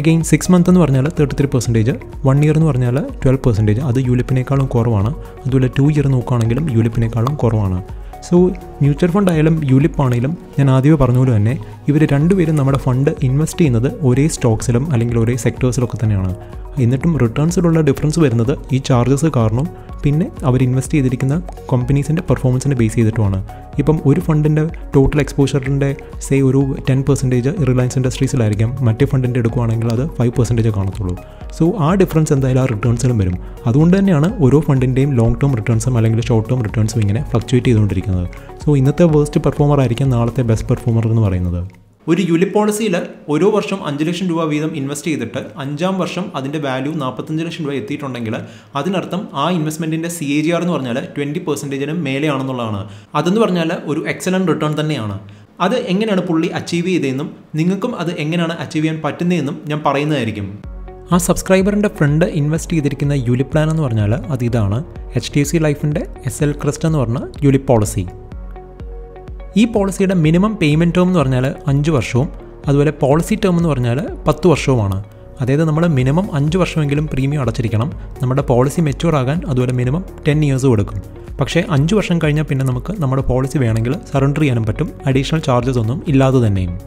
അഗെയിൻ സിക്സ് മന്ത് എന്ന് പറഞ്ഞാൽ thirty three percentage one year എന്ന് പറഞ്ഞാൽ ട്വൽവ് പെർസെന്റേജ് അത് യൂലിപ്പിനേക്കാളും കുറവാണ്. അതുപോലെ ടു ഇയർ നോക്കുകയാണെങ്കിലും യൂലിപ്പിനേക്കാളും കുറവാണ്. സോ മ്യൂച്വൽ ഫണ്ട് ആയാലും യൂലിപ്പ് ആണെങ്കിലും ഞാൻ ആദ്യമേ പറഞ്ഞ പോലെ തന്നെ ഇവർ രണ്ടുപേരും നമ്മുടെ ഫണ്ട് ഇൻവെസ്റ്റ് ചെയ്യുന്നത് ഒരേ സ്റ്റോക്സിലും അല്ലെങ്കിൽ ഒരേ സെക്ടേഴ്സിലൊക്കെ തന്നെയാണ്. എന്നിട്ടും റിട്ടേൺസിലുള്ള ഡിഫറൻസ് വരുന്നത് ഈ ചാർജസ് കാരണം പിന്നെ അവർ ഇൻവെസ്റ്റ് ചെയ്തിരിക്കുന്ന കമ്പനീസിന്റെ പെർഫോമൻസിനെ ബേസ് ചെയ്തിട്ടുമാണ്. ഇപ്പം ഒരു ഫണ്ടിന്റെ ടോട്ടൽ എക്സ്പോഷറിന്റെ സേ ഒരു ടെൻ പെർസെന്റേജ് റിലയൻസ് ഇൻഡസ്ട്രീസിലായിരിക്കാം മറ്റേ ഫണ്ടിന്റെ എടുക്കുകയാണെങ്കിൽ അത് ഫൈവ് പെർസെന്റേജ് കാണത്തുള്ളൂ. സോ ആ ഡിഫറൻസ് എന്തായാലും ആ റിട്ടേൺസിലും വരും. അതുകൊണ്ട് തന്നെയാണ് ഓരോ ഫണ്ടിന്റെയും ലോങ് ടേം റിട്ടേൺസും അല്ലെങ്കിൽ ഷോർട്ട് ടേം റിട്ടേൺസും ഇങ്ങനെ ഫ്ലക്ച്വേറ്റ് ചെയ്തുകൊണ്ടിരിക്കുന്നത്. സോ ഇന്നത്തെ വേസ്റ്റ് പെർഫോമർ ആയിരിക്കും നാളത്തെ ബെസ്റ്റ് പെർഫോമർ എന്ന് പറയുന്നത്. ഒരു യുലി പോളിസിയിൽ ഓരോ വർഷം അഞ്ച് ലക്ഷം രൂപ വീതം ഇൻവെസ്റ്റ് ചെയ്തിട്ട് അഞ്ചാം വർഷം അതിന്റെ വാല്യൂ നാൽപ്പത്തഞ്ച് ലക്ഷം രൂപ എത്തിയിട്ടുണ്ടെങ്കിൽ അതിനർത്ഥം ആ ഇൻവെസ്റ്റ്മെന്റിന്റെ സി എ ജി ആർ എന്ന് പറഞ്ഞാൽ ട്വന്റി പെർസെന്റേജിനും മേലെയാണെന്നുള്ളതാണ്. അതെന്ന് പറഞ്ഞാൽ ഒരു എക്സലന്റ് റിട്ടേൺ തന്നെയാണ്. അത് എങ്ങനെയാണ് പുള്ളി അച്ചീവ് ചെയ്തതെന്നും നിങ്ങൾക്കും അത് എങ്ങനെയാണ് അച്ചീവ് ചെയ്യാൻ പറ്റുന്നതെന്നും ഞാൻ പറയുന്നതായിരിക്കും. ആ സബ്സ്ക്രൈബറിന്റെ ഫ്രണ്ട് ഇൻവെസ്റ്റ് ചെയ്തിരിക്കുന്ന യൂലി പ്ലാൻ എന്ന് പറഞ്ഞാൽ അത് ഇതാണ്. എച്ച് ഡി എഫ് സി ലൈഫിന്റെ എസ് എൽ ക്രിസ്റ്റ് എന്ന് പറഞ്ഞ യൂലി പോളിസി. ഈ പോളിസിയുടെ മിനിമം പേയ്മെന്റ് ടേം എന്ന് പറഞ്ഞാൽ അഞ്ച് വർഷവും അതുപോലെ പോളിസി ടേം എന്ന് പറഞ്ഞാൽ പത്ത് വർഷവുമാണ്. അതായത് നമ്മൾ മിനിമം അഞ്ച് വർഷമെങ്കിലും പ്രീമിയം അടച്ചിരിക്കണം. നമ്മുടെ പോളിസി മെച്ചൂർ ആകാൻ അതുപോലെ മിനിമം ടെൻ ഇയേഴ്സ് കൊടുക്കും. പക്ഷേ അഞ്ച് വർഷം കഴിഞ്ഞാൽ പിന്നെ നമുക്ക് നമ്മുടെ പോളിസി വേണമെങ്കിൽ സറണ്ടർ ചെയ്യാനും പറ്റും. അഡീഷണൽ ചാർജസ് ഒന്നും ഇല്ലാതെ തന്നെയും.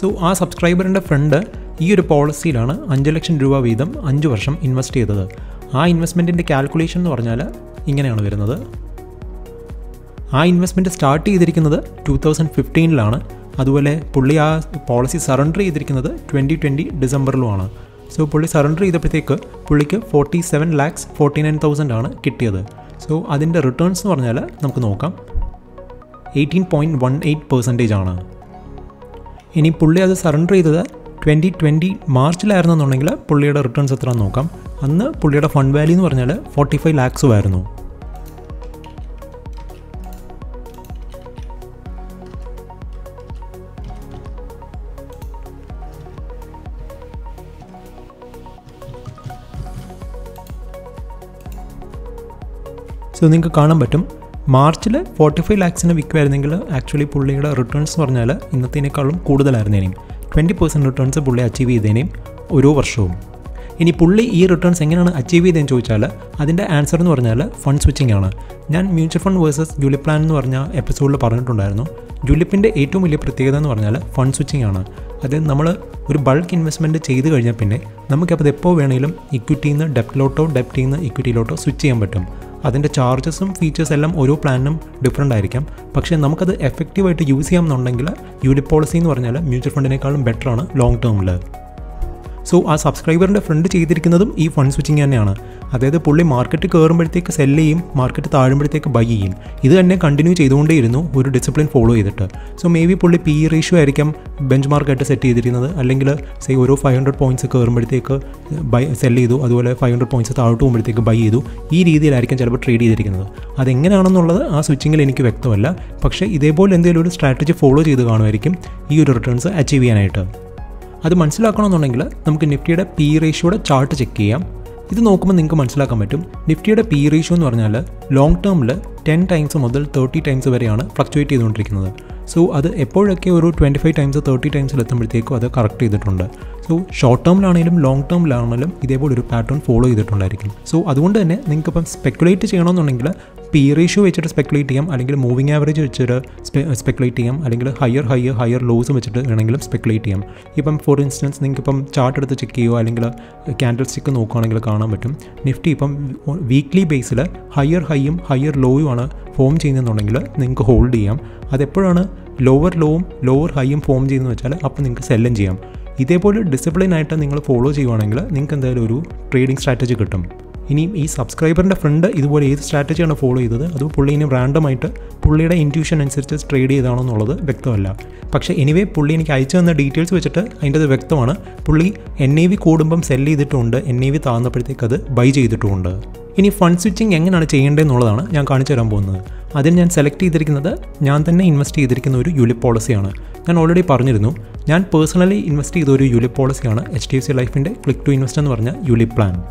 സോ ആ സബ്സ്ക്രൈബറിന്റെ ഫ്രണ്ട് ഈ ഒരു പോളിസിയിലാണ് അഞ്ച് ലക്ഷം രൂപ വീതം അഞ്ച് വർഷം ഇൻവെസ്റ്റ് ചെയ്തത്. ആ ഇൻവെസ്റ്റ്മെന്റിന്റെ കാൽക്കുലേഷൻ എന്ന് പറഞ്ഞാൽ ഇങ്ങനെയാണ് വരുന്നത്. ആ ഇൻവെസ്റ്റ്മെന്റ് സ്റ്റാർട്ട് ചെയ്തിരിക്കുന്നത് ടു തൗസൻഡ് ഫിഫ്റ്റീനിലാണ്. അതുപോലെ പുള്ളി ആ പോളിസി സറണ്ടർ ചെയ്തിരിക്കുന്നത് ട്വന്റി ട്വന്റി ഡിസംബറിലുമാണ്. സോ പുള്ളി സറണ്ടർ ചെയ്തപ്പോഴത്തേക്ക് പുള്ളിക്ക് forty seven lakhs forty nine thousand ആണ് കിട്ടിയത്. സോ അതിന്റെ റിട്ടേൺസ് എന്ന് പറഞ്ഞാൽ നമുക്ക് നോക്കാം. Eighteen point one eight percentage ആണ്. ഇനി പുള്ളി അത് സറണ്ടർ ചെയ്തത് ട്വന്റി ട്വന്റി മാർച്ചിലായിരുന്നെന്നുണ്ടെങ്കിൽ പുള്ളിയുടെ റിട്ടേൺസ് എത്ര നോക്കാം. അന്ന് പുള്ളിയുടെ ഫണ്ട് വാല്യൂ എന്ന് പറഞ്ഞാൽ ഫോർട്ടി ഫൈവ് ലാക്സും ആയിരുന്നു. സോ നിങ്ങൾക്ക് കാണാൻ പറ്റും. മാർച്ചിൽ ഫോർട്ടി ഫൈവ് ലാക്സിന് വിൽക്കുമായിരുന്നെങ്കിൽ ആക്ച്വലി പുള്ളിയുടെ റിട്ടേൺസ് പറഞ്ഞാൽ ഇന്നത്തേനേക്കാളും കൂടുതലായിരുന്നേനെയും ട്വന്റി പെർസെന്റ് റിട്ടേൺസ് പുള്ളി അച്ചീവ് ചെയ്തേനേയും ഓരോ വർഷവും. ഇനി പുള്ളി ഈ റിട്ടേൺസ് എങ്ങനെയാണ് അച്ചീവ് ചെയ്തതെന്ന് ചോദിച്ചാൽ അതിന്റെ ആൻസർ എന്ന് പറഞ്ഞാൽ ഫണ്ട് സ്വിച്ചിങ് ആണ്. ഞാൻ mutual fund versus ULIP plan എന്ന് പറഞ്ഞ എപ്പിസോഡിൽ പറഞ്ഞിട്ടുണ്ടായിരുന്നു. ജുലിപ്പിന്റെ ഏറ്റവും വലിയ പ്രത്യേകത എന്ന് പറഞ്ഞാൽ ഫണ്ട് സ്വിച്ചിങ് ആണ്. അത് നമ്മൾ ഒരു ബൾക്ക് ഇൻവെസ്റ്റ്മെന്റ് ചെയ്ത് കഴിഞ്ഞാൽ പിന്നെ നമുക്കപ്പോൾ എപ്പോൾ വേണമെങ്കിലും ഇക്വിറ്റിയിൽ നിന്ന് ഡെപ്റ്റിലോട്ടോ ഡെപ്റ്റിൽ നിന്ന് ഇക്വിറ്റിയിലോട്ടോ സ്വിച്ച് ചെയ്യാൻ പറ്റും. അതിന്റെ ചാർജസും ഫീച്ചേഴ്സ് എല്ലാം ഓരോ പ്ലാനിനും ഡിഫറെന്റ് ആയിരിക്കാം. പക്ഷേ നമുക്കത് എഫക്റ്റീവായിട്ട് യൂസ് ചെയ്യാമെന്നുണ്ടെങ്കിൽ യൂണിറ്റ് പോളിസി എന്ന് പറഞ്ഞാൽ മ്യൂച്വൽ ഫണ്ടിനേക്കാളും ബെറ്ററാണ് ലോങ് ടേമിൽ സോ ആ സബ്സ്ക്രൈബറിന്റെ ഫ്രണ്ട് ചെയ്തിരിക്കുന്നതും ഈ ഫണ്ട് സ്വിച്ചിങ് തന്നെയാണ്. അതായത് പുള്ളി മാർക്കറ്റ് കയറുമ്പോഴത്തേക്ക് സെൽ ചെയ്യും മാർക്കറ്റ് താഴുമ്പോഴത്തേക്ക് ബൈ ചെയ്യും. ഇത് തന്നെ കണ്ടിന്യൂ ചെയ്തുകൊണ്ടേയിരുന്നു ഒരു ഡിസിപ്ലിൻ ഫോളോ ചെയ്തിട്ട്. സോ മേ ബി പുള്ളി പി റേഷ്യോ ആയിരിക്കും ബെഞ്ച് മാർക്കായിട്ട് സെറ്റ് ചെയ്തിരിക്കുന്നത്. അല്ലെങ്കിൽ സേ ഓരോ ഫൈവ് ഹൺഡ്രഡ് പോയിന്റ്സ് കയറുമ്പോഴത്തേക്ക് ബൈ സെൽ ചെയ്തു. അതുപോലെ ഫൈവ് ഹൺഡ്രഡ് പോയിന്റ്സ് താഴോട്ട് പോകുമ്പോഴത്തേക്ക് ബൈ ചെയ്തു. ഈ രീതിയിലായിരിക്കും ചിലപ്പോൾ ട്രേഡ് ചെയ്തിരിക്കുന്നത്. അതെങ്ങനെയാണെന്നുള്ളത് ആ സ്വിച്ചിങ്ങിൽ എനിക്ക് വ്യക്തമല്ല. പക്ഷേ ഇതേപോലെ എന്തെങ്കിലും ഒരു സ്ട്രാറ്റജി ഫോളോ ചെയ്ത് കാണുമായിരിക്കും ഈ ഒരു റിട്ടേൺസ് അച്ചീവ് ചെയ്യാനായിട്ട്. അത് മനസ്സിലാക്കണമെന്നുണ്ടെങ്കിൽ നമുക്ക് നിഫ്റ്റിയുടെ പി റേഷ്യോയുടെ ചാർട്ട് ചെക്ക് ചെയ്യാം. ഇത് നോക്കുമ്പോൾ നിങ്ങൾക്ക് മനസ്സിലാക്കാൻ പറ്റും. നിഫ്റ്റിയുടെ പി റേഷ്യോ എന്ന് പറഞ്ഞാൽ ലോങ് ടേമിൽ ടെൻ ടൈംസ് മുതൽ തേർട്ടി ടൈംസ് വരെയാണ് ഫ്ലക്ച്വേറ്റ് ചെയ്തുകൊണ്ടിരിക്കുന്നത്. സോ അത് എപ്പോഴൊക്കെ ഒരു ട്വന്റി ഫൈവ് ടൈംസ് തേർട്ടി ടൈംസിൽ എത്തുമ്പോഴത്തേക്കും അത് കറക്റ്റ് ചെയ്തിട്ടുണ്ട്. സോ ഷോർട്ട് ടേമിലാണെങ്കിലും ലോങ് ടേമിലാണെങ്കിലും ഇതേപോലെ ഒരു പാറ്റേൺ ഫോളോ ചെയ്തിട്ടുണ്ടായിരിക്കും. സോ അതുകൊണ്ട് തന്നെ നിങ്ങൾക്കിപ്പം സ്പെക്കുലേറ്റ് ചെയ്യണമെന്നുണ്ടെങ്കിൽ പി റേഷ്യോ വെച്ചിട്ട് സ്പെക്കുലേറ്റ് ചെയ്യാം അല്ലെങ്കിൽ മൂവിങ് ആവറേജ് വെച്ചിട്ട് സ്പെക്കുലേറ്റ് ചെയ്യാം അല്ലെങ്കിൽ ഹയർ ഹയർ ഹയർ ലോസ് വെച്ചിട്ട് വേണമെങ്കിലും സ്പെക്കുലേറ്റ് ചെയ്യാം. ഇപ്പം ഫോർ ഇൻസ്റ്റൻസ് നിങ്ങൾക്ക് ഇപ്പം ചാർട്ട് എടുത്ത് ചെക്ക് ചെയ്യുമോ അല്ലെങ്കിൽ ക്യാൻഡിൽ സ്റ്റിക്ക് നോക്കുകയാണെങ്കിൽ കാണാൻ പറ്റും. നിഫ്റ്റി ഇപ്പം വീക്ക്ലി ബേസിൽ ഹയർ ഹൈയും ഹയർ ലോയും ആണ് ഫോം ചെയ്യുന്നതെന്നുണ്ടെങ്കിൽ നിങ്ങൾക്ക് ഹോൾഡ് ചെയ്യാം. അതെപ്പോഴാണ് ലോവർ ലോവും ലോവർ ഹൈയും ഫോം ചെയ്യുന്നത് വെച്ചാൽ അപ്പോൾ നിങ്ങൾക്ക് സെല്ലും ചെയ്യാം. ഇതേപോലെ ഡിസിപ്ലിൻ ആയിട്ട് നിങ്ങൾ ഫോളോ ചെയ്യുവാണെങ്കിൽ നിങ്ങൾക്ക് എന്തായാലും ഒരു ട്രേഡിംഗ് സ്ട്രാറ്റജി കിട്ടും. ഇനിയും ഈ സബ്സ്ക്രൈബറിന്റെ ഫ്രണ്ട് ഇതുപോലെ ഏത് സ്ട്രാറ്റജിയാണ് ഫോളോ ചെയ്തത്? അത് പുള്ളി ഇനി റാൻഡമായിട്ട് പുള്ളിയുടെ ഇന്റ്യൂഷൻ അനുസരിച്ച് ട്രേഡ് ചെയ്താണോ എന്നുള്ളത് വ്യക്തമല്ല. പക്ഷേ എനിവേ പുള്ളി എനിക്ക് അയച്ചു തന്ന ഡീറ്റെയിൽസ് വെച്ചിട്ട് അതിന്റെ അത് വ്യക്തമാണ്. പുള്ളി എൻ ഐ വി കൂടുമ്പം സെൽ ചെയ്തിട്ടുണ്ട്. എൻ ഐ വി താഴ്ന്നപ്പോഴത്തേക്ക് അത് ബൈ ചെയ്തിട്ടുമുണ്ട് ഇനി ഫണ്ട് സ്വിച്ചിങ് എങ്ങനെയാണ് ചെയ്യേണ്ടതെന്നുള്ളതാണ് ഞാൻ കാണിച്ചു തരാൻ പോകുന്നത്. അതിൽ ഞാൻ സെലക്ട് ചെയ്തിരിക്കുന്നത് ഞാൻ തന്നെ ഇൻവെസ്റ്റ് ചെയ്തിരിക്കുന്ന ഒരു യുലിപ് പോളിസിയാണ് ഞാൻ ഓൾറെഡി പറഞ്ഞിരുന്നു. ഞാൻ പേഴ്സണലി ഇൻവെസ്റ്റ് ചെയ്ത ഒരു യുലിപ് പോളിസിയാണ് എച്ച് ഡി എഫ് സി ലൈഫിന്റെ ക്ലിക്ക് ടു ഇൻവെസ്റ്റ് എന്ന് പറഞ്ഞ യുലിപ് പ്ലാൻ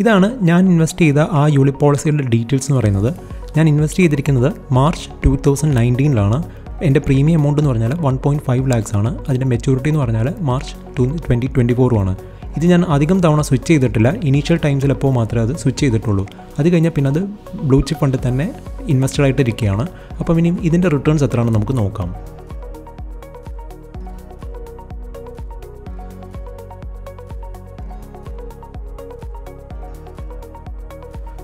ഇതാണ് ഞാൻ ഇൻവെസ്റ്റ് ചെയ്ത ആ യൂണിറ്റ് പോളിസിയുടെ ഡീറ്റെയിൽസ് എന്ന് പറയുന്നത്. ഞാൻ ഇൻവെസ്റ്റ് ചെയ്തിരിക്കുന്നത് മാർച്ച് ടു തൗസൻഡ് നയന്റീനിലാണ് എന്റെ പ്രീമിയം എമൗണ്ട് എന്ന് പറഞ്ഞാൽ വൺ പോയിന്റ് ഫൈവ് ലാക്സ് ആണ്. അതിന്റെ മെച്യൂരിറ്റി എന്ന് പറഞ്ഞാൽ മാർച്ച് ടു ട്വന്റി ട്വന്റി ഫോറുമാണ് ഇത് ഞാൻ അധികം തവണ സ്വിച്ച് ചെയ്തിട്ടില്ല. ഇനീഷ്യൽ ടൈംസിലെപ്പോൾ മാത്രമേ അത് സ്വിച്ച് ചെയ്തിട്ടുള്ളൂ. അത് കഴിഞ്ഞാൽ പിന്നെ അത് ബ്ലൂ ചിപ്പ് ഫണ്ട് തന്നെ ഇൻവെസ്റ്റഡ് ആയിട്ട് ഇരിക്കുകയാണ്. അപ്പം ഇനി ഇതിന്റെ റിട്ടേൺസ് എത്രയാണെന്ന് നമുക്ക് നോക്കാം.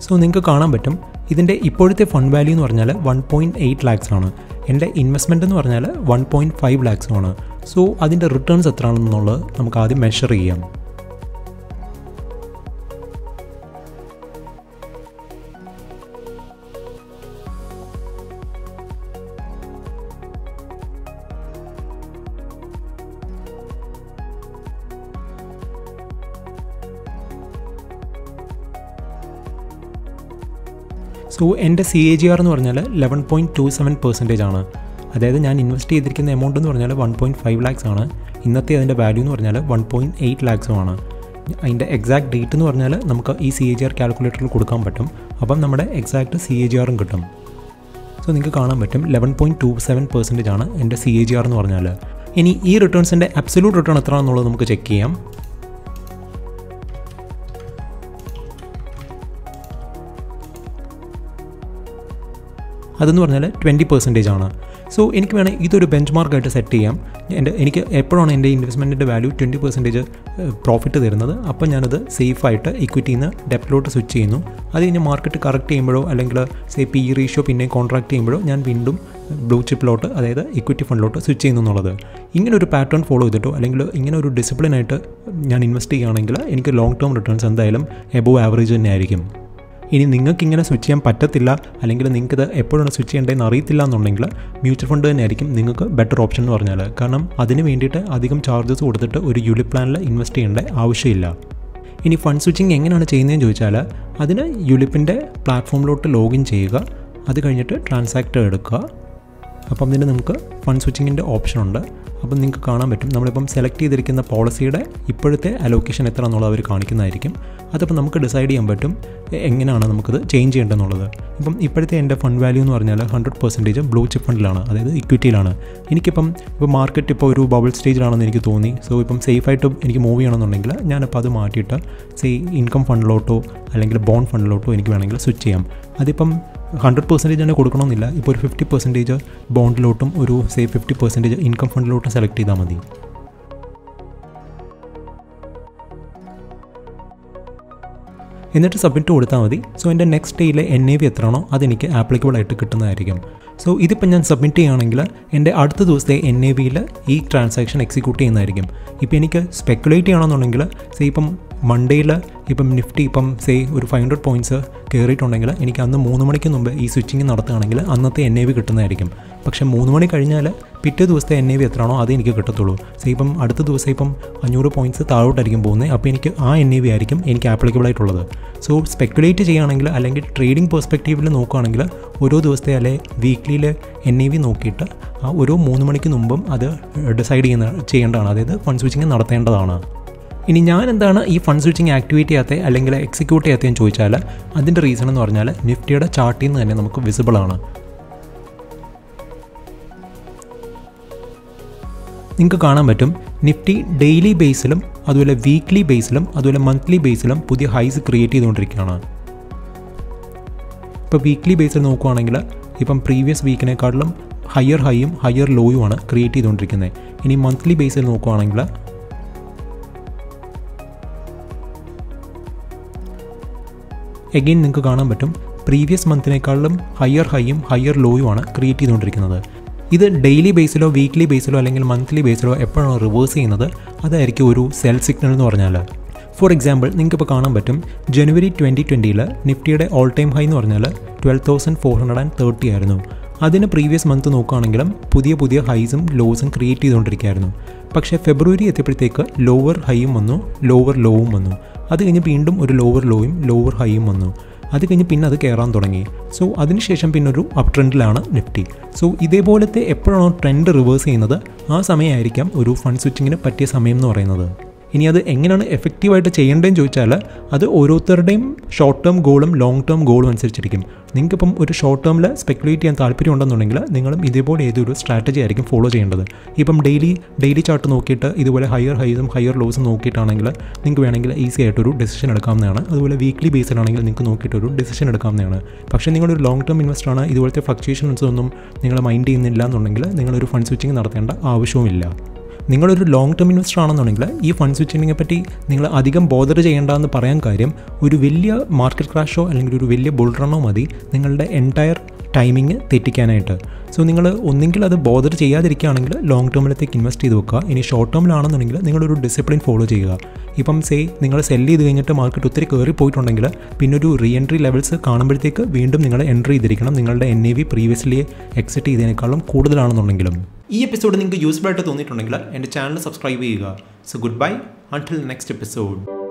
സോ നിങ്ങൾക്ക് കാണാൻ പറ്റും. ഇതിന്റെ ഇപ്പോഴത്തെ ഫണ്ട് വാല്യൂ എന്ന് പറഞ്ഞാൽ വൺ പോയിന്റ് എയ്റ്റ് ലാക്സ് ആണ്. എന്റെ ഇൻവെസ്റ്റ്മെന്റ് എന്ന് പറഞ്ഞാൽ വൺ പോയിന്റ് ഫൈവ് ലാക്സ് ആണ്. സോ അതിന്റെ റിട്ടേൺസ് എത്രയാണെന്നുള്ളത് നമുക്ക് ആദ്യം മെഷർ ചെയ്യാം. സോ എന്റെ സി എ ജി ആർ എന്ന് പറഞ്ഞാൽ eleven point two seven percentage ആണ്. അതായത് ഞാൻ ഇൻവെസ്റ്റ് ചെയ്തിരിക്കുന്ന എമൗണ്ട് എന്ന് പറഞ്ഞാൽ വൺ പോയിന്റ് ഫൈവ് ലാക്സ് ആണ്. ഇന്നത്തെ അതിന്റെ വാല്യൂ എന്ന് പറഞ്ഞാൽ വൺ പോയിന്റ് എയ്റ്റ് ലാക്സും ആണ്. അതിന്റെ എക്സാക്ട് ഡേറ്റ് എന്ന് പറഞ്ഞാൽ നമുക്ക് ഈ സി എ ജി ആർ കാൽക്കുലേറ്ററിൽ കൊടുക്കാൻ പറ്റും. അപ്പം നമ്മുടെ എക്സാക്ട് സി എ ജി ആറും കിട്ടും. സോ നിങ്ങൾക്ക് കാണാൻ പറ്റും. Eleven point two seven percentage ആണ് എന്റെ സി എ ജി ആർ എന്ന് പറഞ്ഞാൽ ഇനി ഈ റിട്ടേൺസിന്റെ അബ്സല്യൂട്ട് റിട്ടേൺ എത്രയാണെന്നുള്ളത് നമുക്ക് ചെക്ക് ചെയ്യാം. അതെന്ന് പറഞ്ഞാൽ ട്വന്റി പെർസെന്റേജ് ആണ്. സോ എനിക്ക് വേണേൽ ഇതൊരു ബെഞ്ച് മാർക്കായിട്ട് സെറ്റ് ചെയ്യാം. എന്റെ എനിക്ക് എപ്പോഴാണ് എന്റെ ഇൻവെസ്റ്റ്മെന്റിന്റെ വാല്യൂ ട്വന്റി പെർസെന്റേജ് പ്രോഫിറ്റ് തരുന്നത്? അപ്പോൾ ഞാനത് സേഫായിട്ട് ഇക്വിറ്റിയിൽ നിന്ന് ഡെപ്റ്റിലോട്ട് സ്വിച്ച് ചെയ്യുന്നു. അത് കഴിഞ്ഞ് മാർക്കറ്റ് കറക്റ്റ് ചെയ്യുമ്പോഴോ അല്ലെങ്കിൽ സേ പി ഇ റേഷ്യോ പിന്നെ കോൺട്രാക്ട് ചെയ്യുമ്പോഴോ ഞാൻ വീണ്ടും ബ്ലൂ ചിപ്പിലോട്ട് അതായത് ഇക്വിറ്റി ഫണ്ടിലോട്ട് സ്വിച്ച് ചെയ്യുന്നു എന്നുള്ളത്. ഇങ്ങനെ ഒരു പാറ്റേൺ ഫോളോ ചെയ്തിട്ടോ അല്ലെങ്കിൽ ഇങ്ങനെ ഒരു ഡിസിപ്ലിനായിട്ട് ഞാൻ ഇൻവെസ്റ്റ് ചെയ്യുകയാണെങ്കിൽ എനിക്ക് ലോങ് ടേം റിട്ടേൺസ് എന്തായാലും എബോവ് ആവറേജ് തന്നെ ആയിരിക്കും ഇനി നിങ്ങൾക്ക് ഇങ്ങനെ സ്വിച്ച് ചെയ്യാൻ പറ്റത്തില്ല അല്ലെങ്കിൽ നിങ്ങൾക്കിത് എപ്പോഴാണ് സ്വിച്ച് ചെയ്യേണ്ടതെന്ന് അറിയത്തില്ല എന്നുണ്ടെങ്കിൽ മ്യൂച്വൽ ഫണ്ട് തന്നെയായിരിക്കും നിങ്ങൾക്ക് ബെറ്റർ ഓപ്ഷൻ എന്ന് പറഞ്ഞാൽ കാരണം അതിന് വേണ്ടിയിട്ട് അധികം ചാർജസ് കൊടുത്തിട്ട് ഒരു യൂലിറ്റ് പ്ലാനിൽ ഇൻവെസ്റ്റ് ചെയ്യേണ്ട ആവശ്യമില്ല. ഇനി ഫണ്ട് സ്വിച്ചിങ് എങ്ങനെയാണ് ചെയ്യുന്നതെന്ന് ചോദിച്ചാൽ അതിന് യുലിപ്പിന്റെ പ്ലാറ്റ്ഫോമിലോട്ട് ലോഗിൻ ചെയ്യുക അത് കഴിഞ്ഞിട്ട് ട്രാൻസാക്ട് എടുക്കുക. അപ്പം അതിന് നമുക്ക് ഫണ്ട് സ്വിച്ചിങ്ങിന്റെ ഓപ്ഷൻ ഉണ്ട്. അപ്പം നിങ്ങൾക്ക് കാണാൻ പറ്റും. നമ്മളിപ്പം സെലക്ട് ചെയ്തിരിക്കുന്ന പോളിസിയുടെ ഇപ്പോഴത്തെ അലോക്കേഷൻ എത്ര എന്നുള്ളത് അവർ കാണിക്കുന്നതായിരിക്കും. അതപ്പോൾ നമുക്ക് ഡിസൈഡ് ചെയ്യാൻ പറ്റും എങ്ങനെയാണ് നമുക്കത് ചേഞ്ച് ചെയ്യേണ്ടതെന്നുള്ളത്. ഇപ്പം ഇപ്പോഴത്തെ എന്റെ ഫണ്ട് വാല്യൂ എന്ന് പറഞ്ഞാൽ ഹൺഡ്രഡ് പെർസെന്റേജ് ബ്ലൂ ചിപ്പ് ഫണ്ടിലാണ് അതായത് ഇക്വിറ്റിയിലാണ് എനിക്കിപ്പം ഇപ്പോൾ മാർക്കറ്റ് ഇപ്പോൾ ഒരു ബബിൾ സ്റ്റേജിലാണെന്ന് എനിക്ക് തോന്നി. സോ ഇപ്പം സേഫായിട്ട് എനിക്ക് മൂവ് ചെയ്യണമെന്നുണ്ടെങ്കിൽ ഞാനിപ്പോൾ അത് മാറ്റിയിട്ട് സേ ഇൻകം ഫണ്ടിലോട്ടോ അല്ലെങ്കിൽ ബോൺ ഫണ്ടിലോട്ടോ എനിക്ക് വേണമെങ്കിൽ സ്വിച്ച് ചെയ്യാം. അതിപ്പം ഹൺഡ്രഡ് പെർസെന്റേജ് തന്നെ കൊടുക്കണമെന്നില്ല. ഇപ്പോൾ ഒരു ഫിഫ്റ്റി പെർസെന്റേജ് ബോണ്ടിലോട്ടും ഒരു സേ ഫിഫ്റ്റി പെർസെന്റേജ് ഇൻകം ഫണ്ടിലോട്ടും സെലക്ട് ചെയ്താൽ മതി. എന്നിട്ട് സബ്മിറ്റ് കൊടുത്താൽ മതി. സോ എന്റെ നെക്സ്റ്റ് ഡേയിലെ എൻ എ വി എത്രയാണോ അതെനിക്ക് ആപ്ലിക്കബിൾ ആയിട്ട് കിട്ടുന്നതായിരിക്കും. സോ ഇതിപ്പോൾ ഞാൻ സബ്മിറ്റ് ചെയ്യുകയാണെങ്കിൽ എന്റെ അടുത്ത ദിവസത്തെ എൻ എ വിയിൽ ഈ ട്രാൻസാക്ഷൻ എക്സിക്യൂട്ട് ചെയ്യുന്നതായിരിക്കും. ഇപ്പോൾ എനിക്ക് സ്പെക്കുലേറ്റ് ചെയ്യണമെന്നുണ്ടെങ്കിൽ സേ ഇപ്പം മൺഡേയിൽ ഇപ്പം നിഫ്റ്റി ഇപ്പം സേ ഒരു ഫൈവ് ഹൺഡ്രഡ് പോയിന്റ്സ് കയറിയിട്ടുണ്ടെങ്കിൽ എനിക്ക് അന്ന് മൂന്ന് മണിക്ക് മുമ്പ് ഈ സ്വിച്ചിങ് നടത്തുകയാണെങ്കിൽ അന്നത്തെ എൻ എ വി കിട്ടുന്നതായിരിക്കും. പക്ഷേ മൂന്ന് മണി കഴിഞ്ഞാൽ പിറ്റേ ദിവസത്തെ എൻ എ വി എത്രയാണോ അത് എനിക്ക് കിട്ടത്തുള്ളൂ. സേ ഇപ്പം അടുത്ത ദിവസം ഇപ്പം അഞ്ഞൂറ് പോയിന്റ്സ് താഴോട്ടായിരിക്കും പോകുന്നത്. അപ്പോൾ എനിക്ക് ആ എൻ എ വി ആയിരിക്കും എനിക്ക് ആപ്ലിക്കബിൾ ആയിട്ടുള്ളത്. സോ സ്പെക്കുലേറ്റ് ചെയ്യുകയാണെങ്കിൽ അല്ലെങ്കിൽ ട്രേഡിംഗ് പെർസ്പെക്റ്റീവിൽ നോക്കുകയാണെങ്കിൽ ഓരോ ദിവസത്തെ അല്ലെ വീക്ക്ലിയിലെ എൻ എ വി നോക്കിയിട്ട് ആ ഓരോ മൂന്ന് മണിക്ക് മുമ്പും അത് ഡിസൈഡ് ചെയ്യുന്ന ചെയ്യേണ്ടതാണ്. അതായത് ഫണ്ട് സ്വിച്ചിങ് നടത്തേണ്ടതാണ്. ഇനി ഞാൻ എന്താണ് ഈ ഫണ്ട് സ്വിച്ചിങ് ആക്ടിവേറ്റ് ചെയ്യാത്ത അല്ലെങ്കിൽ എക്സിക്യൂട്ട് ചെയ്യാത്തതെന്ന് ചോദിച്ചാൽ അതിന്റെ റീസൺ എന്ന് പറഞ്ഞാൽ നിഫ്റ്റിയുടെ ചാർട്ടിൽ നിന്ന് തന്നെ നമുക്ക് വിസിബിൾ ആണ്. നിങ്ങൾക്ക് കാണാൻ പറ്റും നിഫ്റ്റി ഡെയിലി ബേസിലും അതുപോലെ വീക്ക്ലി ബേസിലും അതുപോലെ മന്ത്ലി ബേസിലും പുതിയ ഹൈസ് ക്രിയേറ്റ് ചെയ്തുകൊണ്ടിരിക്കുകയാണ്. ഇപ്പോൾ വീക്ക്ലി ബേസിൽ നോക്കുവാണെങ്കിൽ ഇപ്പം പ്രീവിയസ് വീക്കിനെക്കാട്ടിലും ഹയർ ഹൈയും ഹയർ ലോയുമാണ് ക്രിയേറ്റ് ചെയ്തുകൊണ്ടിരിക്കുന്നത്. ഇനി മന്ത്ലി ബേസിൽ നോക്കുവാണെങ്കിൽ എഗെയിൻ നിങ്ങൾക്ക് കാണാൻ പറ്റും. പ്രീവിയസ് മന്തിനേക്കാളും ഹയർ ഹൈയും ഹയർ ലോയും ആണ് ക്രിയേറ്റ് ചെയ്തുകൊണ്ടിരിക്കുന്നത്. ഇത് ഡെയിലി ബേസിലോ വീക്ക്ലി ബേസിലോ അല്ലെങ്കിൽ മന്ത്ലി ബേസിലോ എപ്പോഴാണ് റിവേഴ്സ് ചെയ്യുന്നത് അതായിരിക്കും ഒരു സെൽ സിഗ്നൽ എന്ന് പറഞ്ഞാൽ. ഫോർ എക്സാമ്പിൾ നിങ്ങൾക്കിപ്പോൾ കാണാൻ പറ്റും. ജനുവരി ട്വന്റി ട്വന്റിയിൽ നിഫ്റ്റിയുടെ ഓൾ ടൈം ഹൈ എന്ന് പറഞ്ഞാൽ twelve thousand four hundred and thirty ആയിരുന്നു. അതിന് പ്രീവിയസ് മന്ത് നോക്കുകയാണെങ്കിലും പുതിയ പുതിയ ഹൈസും ലോസും ക്രിയേറ്റ് ചെയ്തുകൊണ്ടിരിക്കുകയായിരുന്നു. പക്ഷേ ഫെബ്രുവരി എത്തിയപ്പോഴത്തേക്ക് ലോവർ ഹൈയും വന്നു ലോവർ ലോവും വന്നു. അത് കഴിഞ്ഞ് വീണ്ടും ഒരു ലോവർ ലോയും ലോവർ ഹൈയും വന്നു. അത് കഴിഞ്ഞ് പിന്നെ അത് കയറാൻ തുടങ്ങി. സോ അതിനുശേഷം പിന്നെ ഒരു അപ് ട്രെൻഡിലാണ് നിഫ്റ്റി സോ ഇതേപോലത്തെ എപ്പോഴാണോ ട്രെൻഡ് റിവേഴ്സ് ചെയ്യുന്നത് ആ സമയമായിരിക്കാം ഒരു ഫണ്ട് സ്വിച്ചിങ്ങിന് പറ്റിയ സമയം എന്ന് പറയുന്നത്. ഇനി അത് എങ്ങനെയാണ് എഫക്റ്റീവായിട്ട് ചെയ്യേണ്ടതെന്ന് ചോദിച്ചാൽ അത് ഓരോരുത്തരുടെയും ഷോർട്ട് ടേം ഗോളും ലോങ് ടേം ഗോളും അനുസരിച്ചിരിക്കും. നിങ്ങൾക്കിപ്പം ഒരു ഷോർട്ട് ടേമിൽ സ്പെക്കുലേറ്റ് ചെയ്യാൻ താല്പര്യം ഉണ്ടെന്നുണ്ടെങ്കിൽ നിങ്ങളും ഇതേപോലെ ഏതൊരു സ്ട്രാറ്റജി ആയിരിക്കും ഫോളോ ചെയ്യേണ്ടത്. ഇപ്പം ഡെയിലി ഡെയിലി ചാർട്ട് നോക്കിയിട്ട് ഇതുപോലെ ഹയർ ഹൈസും ഹയർ ലോസും നോക്കിയിട്ടാണെങ്കിൽ നിങ്ങൾക്ക് വേണമെങ്കിൽ ഈസി ആയിട്ടൊരു ഡെസിഷൻ എടുക്കാവുന്നതാണ്. അതുപോലെ വീക്ക്ലി ബേസിലാണെങ്കിൽ നിങ്ങൾക്ക് നോക്കിയിട്ടൊരു ഡെസിഷൻ എടുക്കാവുന്നതാണ്. പക്ഷേ നിങ്ങളൊരു ലോങ് ടേം ഇൻവെസ്റ്ററാണ് ഇതുപോലത്തെ ഫ്ലക്ച്വേഷൻസ് ഒന്നും നിങ്ങൾ മൈൻഡ് ചെയ്യുന്നില്ല എന്നുണ്ടെങ്കിൽ നിങ്ങളൊരു ഫണ്ട് സ്വിച്ചിങ് നടത്തേണ്ട ആവശ്യവുമില്ല. നിങ്ങളൊരു ലോങ് ടേം ഇൻവെസ്റ്റർ ആണെന്നുണ്ടെങ്കിൽ ഈ ഫണ്ട് സ്വിച്ചിങ്ങിനെ പറ്റി നിങ്ങൾ അധികം ബോധർ ചെയ്യേണ്ടതെന്ന് പറയാൻ കാര്യം ഒരു വലിയ മാർക്കറ്റ് ക്രാഷോ അല്ലെങ്കിൽ ഒരു വലിയ ബുൾ റണ്ണോ മതി നിങ്ങളുടെ എന്റയർ ടൈമിങ് തെറ്റിക്കാനായിട്ട്. സോ നിങ്ങൾ ഒന്നെങ്കിൽ അത് ബോധർ ചെയ്യാതിരിക്കുകയാണെങ്കിൽ ലോങ് ടേമിലത്തേക്ക് ഇൻവെസ്റ്റ് ചെയ്ത് വെക്കുക. ഇനി ഷോർട്ട് ടേമിലാണെന്നുണ്ടെങ്കിൽ നിങ്ങളൊരു ഡിസിപ്ലിൻ ഫോളോ ചെയ്യുക. ഇപ്പം സേ നിങ്ങൾ സെല്ല് ചെയ്ത് കഴിഞ്ഞിട്ട് മാർക്കറ്റ് ഒത്തിരി കയറി പോയിട്ടുണ്ടെങ്കിൽ പിന്നെ ഒരു റീ എൻട്രി ലെവൽസ് കാണുമ്പോഴത്തേക്ക് വീണ്ടും നിങ്ങൾ എൻട്രി ചെയ്തിരിക്കണം. നിങ്ങളുടെ N A V previously exit ചെയ്തതിനേക്കാളും കൂടുതലാണെന്നുണ്ടെങ്കിലും. ഈ എപ്പിസോഡ് നിങ്ങൾക്ക് യൂസ്ഫുൾ ആയിട്ട് തോന്നിയിട്ടുണ്ടെങ്കിൽ എന്റെ ചാനൽ സബ്സ്ക്രൈബ് ചെയ്യുക. So good bye until next episode